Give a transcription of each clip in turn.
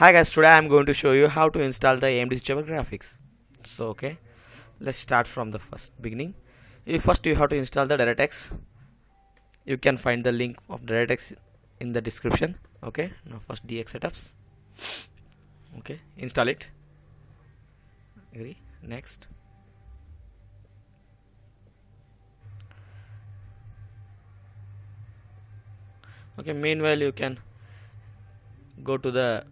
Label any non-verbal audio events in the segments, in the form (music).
Hi guys, today I am going to show you how to install the AMD switchable graphics. So okay, let's start from the first beginning. You first you have to install the DirectX. You can find the link of DirectX in the description. Okay, now first DX setups. Okay, install it. Agree. Next. Okay, meanwhile you can go to the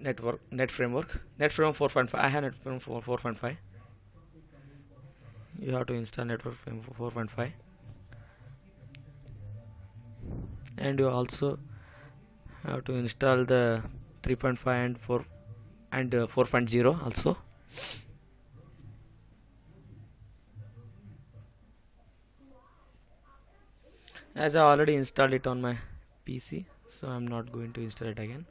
network net framework. Net framework 4.5 i have net framework 4.5 you have to install network framework 4.5 and you also have to install the 3.5 and 4 and uh, 4.0 also. As I already installed it on my PC so I'm not going to install it again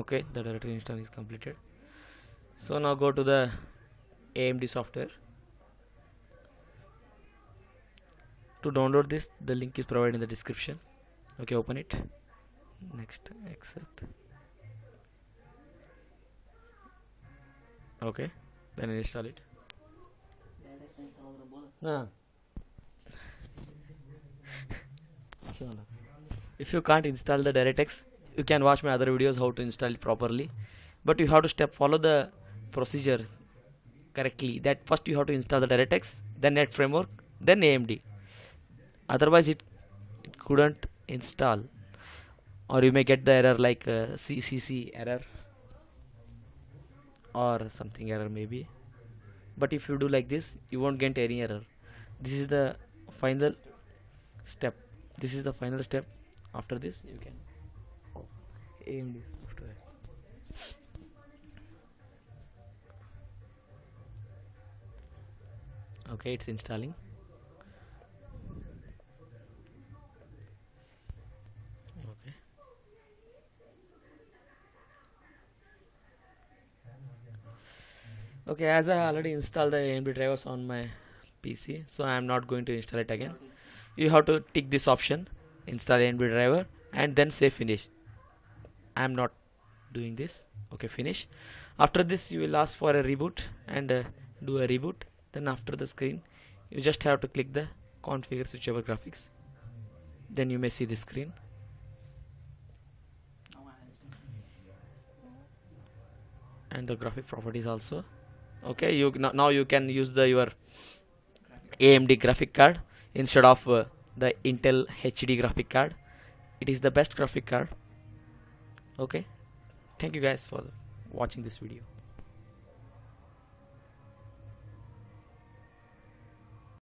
okay the DirectX install is completed. So now go to the AMD software. To download this the link is provided in the description. Okay open it. Next accept. Okay then install it. Ah. (laughs) if you can't install the DirectX you can watch my other videos how to install it properly but you have to step follow the procedure correctly. That first you have to install the DirectX then net framework then AMD otherwise it it couldn't install. Or you may get the error like uh, CCC error or something error maybe. But if you do like this you won't get any error. This is the final step. This is the final step. After this you can aim this software okay it's installing okay. Okay as I already installed the AMD drivers on my PC so I am not going to install it again. You have to tick this option install AMD driver and then say finish I am not doing this. Okay finish. After this you will ask for a reboot and uh, do a reboot. Then after the screen you just have to click the configure switchable graphics. Then you may see the screen. And the graphic properties also. Okay you now you can use the your AMD graphic card instead of uh, the Intel HD graphic card. It is the best graphic card okay? Thank you guys for watching this video